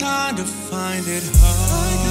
kinda find it hard.